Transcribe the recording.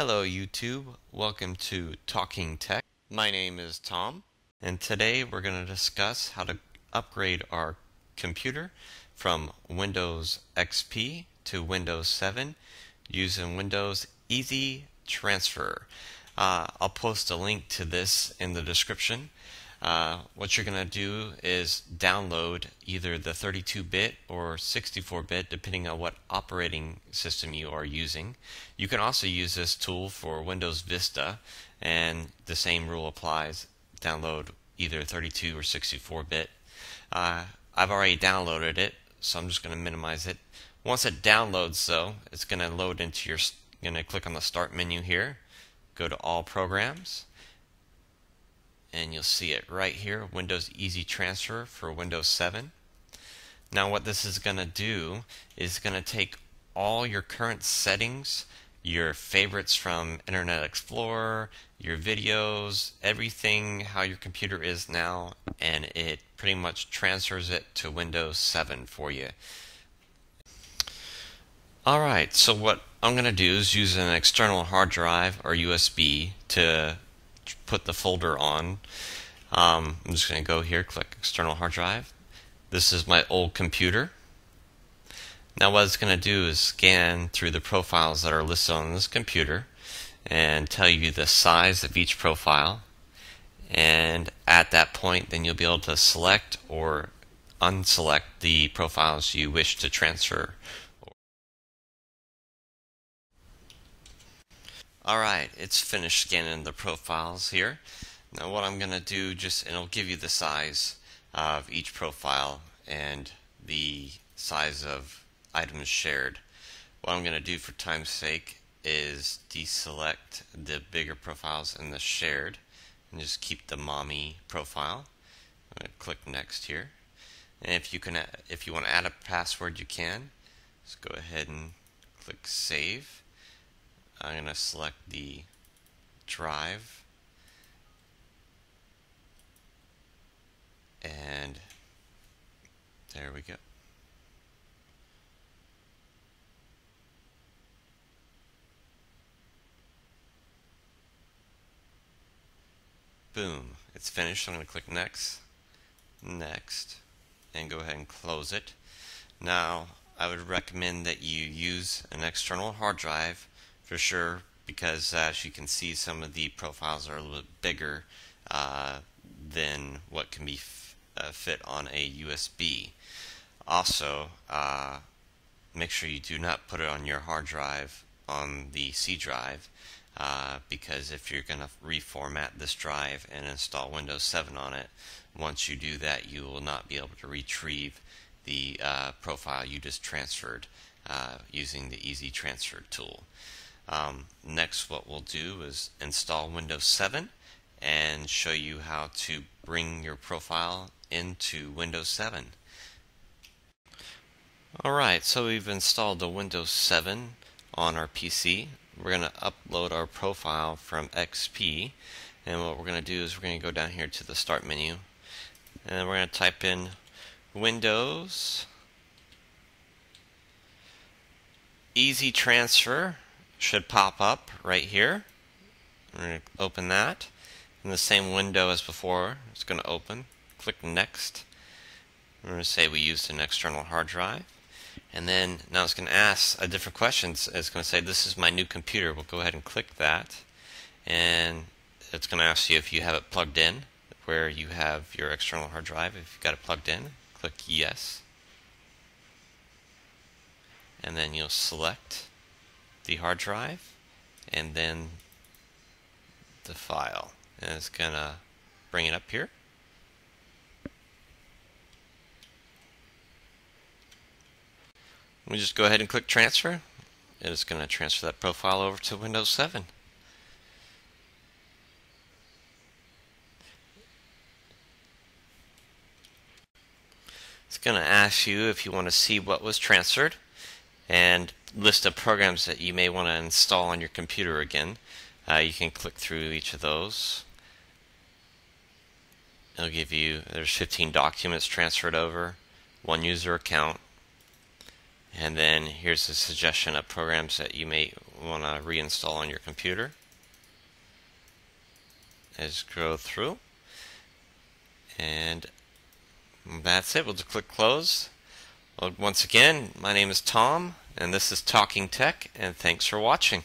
Hello YouTube, welcome to Talking Tech. My name is Tom and today we're going to discuss how to upgrade our computer from Windows XP to Windows 7 using Windows Easy Transfer. Uh, I'll post a link to this in the description. Uh, what you're going to do is download either the 32-bit or 64-bit depending on what operating system you are using. You can also use this tool for Windows Vista and the same rule applies. Download either 32 or 64-bit. Uh, I've already downloaded it so I'm just going to minimize it. Once it downloads though it's going to load into your going to click on the start menu here go to all programs and you'll see it right here Windows Easy Transfer for Windows 7 now what this is going to do is going to take all your current settings your favorites from Internet Explorer your videos everything how your computer is now and it pretty much transfers it to Windows 7 for you. Alright so what I'm going to do is use an external hard drive or USB to put the folder on. Um, I'm just going to go here, click external hard drive. This is my old computer. Now what it's going to do is scan through the profiles that are listed on this computer and tell you the size of each profile. And at that point, then you'll be able to select or unselect the profiles you wish to transfer Alright, it's finished scanning the profiles here. Now what I'm going to do just, it'll give you the size of each profile and the size of items shared. What I'm going to do for time's sake is deselect the bigger profiles and the shared and just keep the mommy profile. I'm going to click next here. And if you can, if you want to add a password, you can. Just go ahead and click save. I'm going to select the drive and there we go. Boom, it's finished. I'm going to click next, next, and go ahead and close it. Now, I would recommend that you use an external hard drive for sure because as you can see some of the profiles are a little bit bigger uh, than what can be uh, fit on a USB. Also, uh, make sure you do not put it on your hard drive on the C drive uh, because if you're going to reformat this drive and install Windows 7 on it, once you do that you will not be able to retrieve the uh, profile you just transferred uh, using the Easy Transfer tool. Um, next what we'll do is install Windows 7 and show you how to bring your profile into Windows 7. Alright, so we've installed the Windows 7 on our PC. We're going to upload our profile from XP and what we're going to do is we're going to go down here to the start menu and we're going to type in Windows Easy Transfer should pop up right here. We're going to open that. In the same window as before, it's going to open. Click Next. We're going to say we used an external hard drive. And then now it's going to ask a different question. It's going to say, this is my new computer. We'll go ahead and click that. And it's going to ask you if you have it plugged in, where you have your external hard drive. If you've got it plugged in, click Yes. And then you'll select the hard drive and then the file. And it's going to bring it up here. We just go ahead and click transfer. It's going to transfer that profile over to Windows 7. It's going to ask you if you want to see what was transferred and list of programs that you may want to install on your computer again. Uh, you can click through each of those. It'll give you, there's 15 documents transferred over, one user account, and then here's a suggestion of programs that you may want to reinstall on your computer. As go through. And that's it. We'll just click close. Well, once again, my name is Tom, and this is Talking Tech, and thanks for watching.